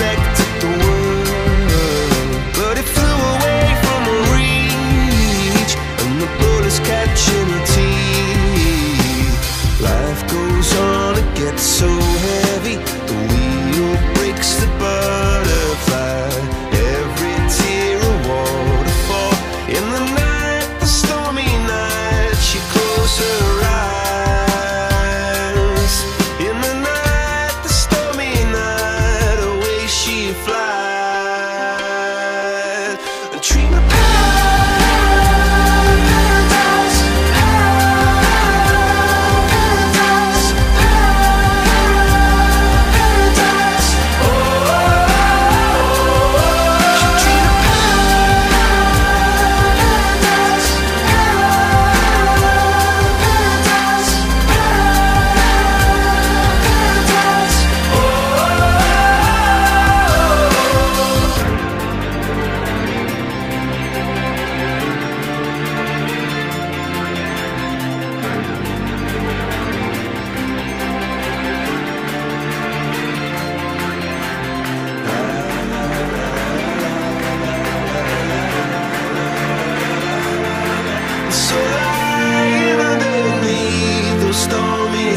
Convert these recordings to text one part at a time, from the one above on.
the world, but it flew away from reach, and the bullets catching teeth. Life goes on, it gets so flies. A dream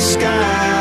So